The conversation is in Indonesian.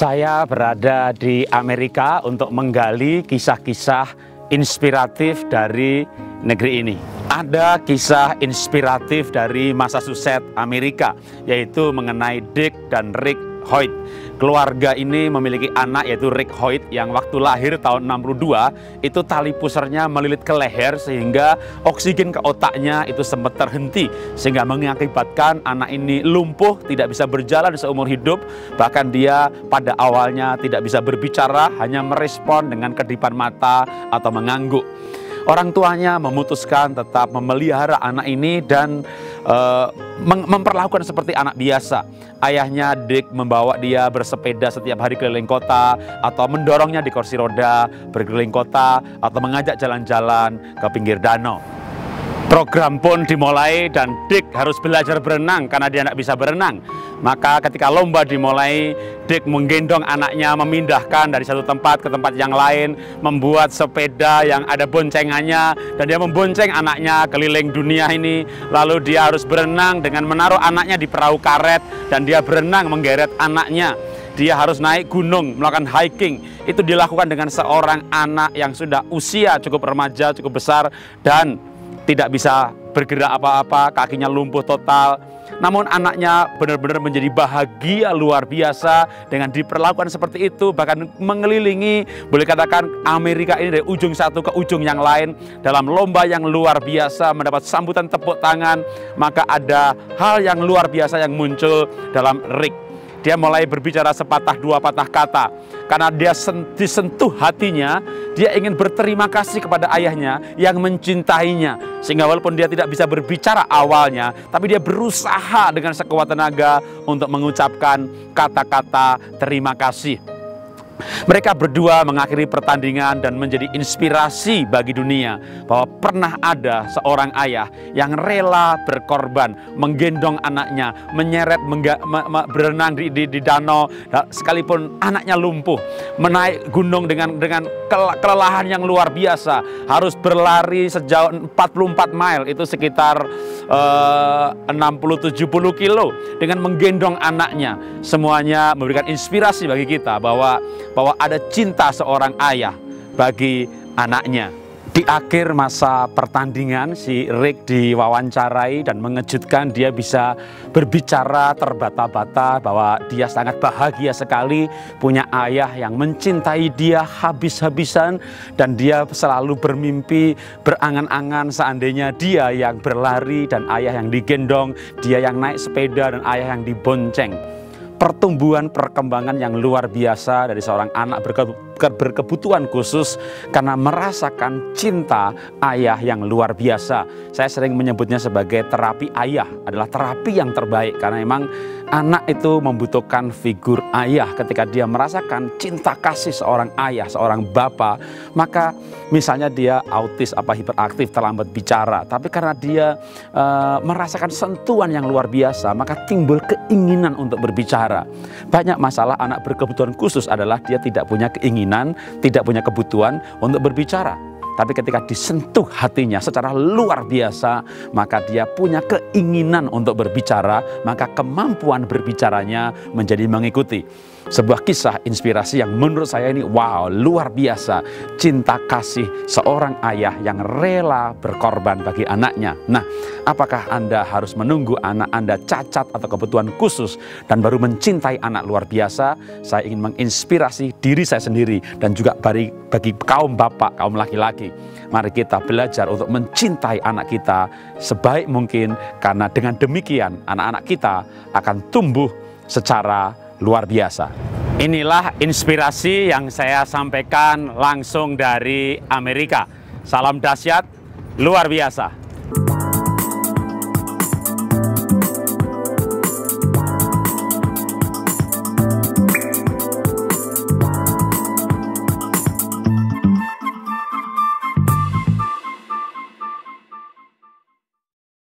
Saya berada di Amerika untuk menggali kisah-kisah inspiratif dari negeri ini. Ada kisah inspiratif dari Massachusetts, Amerika, yaitu mengenai Dick dan Rick Hoyt. Keluarga ini memiliki anak yaitu Rick Hoyt yang waktu lahir tahun 62 itu tali pusarnya melilit ke leher sehingga oksigen ke otaknya itu sempat terhenti sehingga mengakibatkan anak ini lumpuh, tidak bisa berjalan seumur hidup, bahkan dia pada awalnya tidak bisa berbicara, hanya merespon dengan kedipan mata atau mengangguk. Orang tuanya memutuskan tetap memelihara anak ini dan uh, memperlakukan seperti anak biasa. Ayahnya Dick membawa dia bersepeda setiap hari keliling kota atau mendorongnya di kursi roda berkeliling kota atau mengajak jalan-jalan ke pinggir danau. Program pun dimulai dan Dick harus belajar berenang karena dia tidak bisa berenang. Maka ketika lomba dimulai, Dick menggendong anaknya memindahkan dari satu tempat ke tempat yang lain, membuat sepeda yang ada boncengannya, dan dia membonceng anaknya keliling dunia ini. Lalu dia harus berenang dengan menaruh anaknya di perahu karet, dan dia berenang menggeret anaknya. Dia harus naik gunung, melakukan hiking. Itu dilakukan dengan seorang anak yang sudah usia cukup remaja, cukup besar, dan tidak bisa bergerak apa-apa, kakinya lumpuh total. Namun anaknya benar-benar menjadi bahagia luar biasa dengan diperlakukan seperti itu, bahkan mengelilingi, boleh katakan Amerika ini dari ujung satu ke ujung yang lain dalam lomba yang luar biasa, mendapat sambutan tepuk tangan, maka ada hal yang luar biasa yang muncul dalam Rick. Dia mulai berbicara sepatah dua patah kata karena dia disentuh hatinya, dia ingin berterima kasih kepada ayahnya yang mencintainya. Sehingga walaupun dia tidak bisa berbicara awalnya, tapi dia berusaha dengan sekuat tenaga untuk mengucapkan kata-kata terima kasih. Mereka berdua mengakhiri pertandingan dan menjadi inspirasi bagi dunia bahwa pernah ada seorang ayah yang rela berkorban, menggendong anaknya, menyeret mengga, me, me, berenang di, di, di danau sekalipun anaknya lumpuh, menaik gunung dengan dengan kelelahan yang luar biasa, harus berlari sejauh 44 mile itu sekitar eh, uh, 60-70 kilo dengan menggendong anaknya. Semuanya memberikan inspirasi bagi kita bahwa bahwa ada cinta seorang ayah bagi anaknya. Di akhir masa pertandingan, si Rick diwawancarai dan mengejutkan dia bisa berbicara terbata-bata bahwa dia sangat bahagia sekali punya ayah yang mencintai dia habis-habisan dan dia selalu bermimpi berangan-angan seandainya dia yang berlari dan ayah yang digendong, dia yang naik sepeda dan ayah yang dibonceng pertumbuhan perkembangan yang luar biasa dari seorang anak berkebutuhan khusus karena merasakan cinta ayah yang luar biasa. Saya sering menyebutnya sebagai terapi ayah, adalah terapi yang terbaik karena memang anak itu membutuhkan figur ayah ketika dia merasakan cinta kasih seorang ayah, seorang bapak, maka misalnya dia autis apa hiperaktif, terlambat bicara, tapi karena dia uh, merasakan sentuhan yang luar biasa, maka timbul keinginan untuk berbicara. Banyak masalah anak berkebutuhan khusus adalah dia tidak punya keinginan, tidak punya kebutuhan untuk berbicara. Tapi ketika disentuh hatinya secara luar biasa, maka dia punya keinginan untuk berbicara, maka kemampuan berbicaranya menjadi mengikuti sebuah kisah inspirasi yang menurut saya ini wow luar biasa cinta kasih seorang ayah yang rela berkorban bagi anaknya. Nah, apakah Anda harus menunggu anak Anda cacat atau kebutuhan khusus dan baru mencintai anak luar biasa? Saya ingin menginspirasi diri saya sendiri dan juga bagi, bagi kaum bapak, kaum laki-laki. Mari kita belajar untuk mencintai anak kita sebaik mungkin karena dengan demikian anak-anak kita akan tumbuh secara luar biasa. Inilah inspirasi yang saya sampaikan langsung dari Amerika. Salam dahsyat, luar biasa.